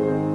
Amen.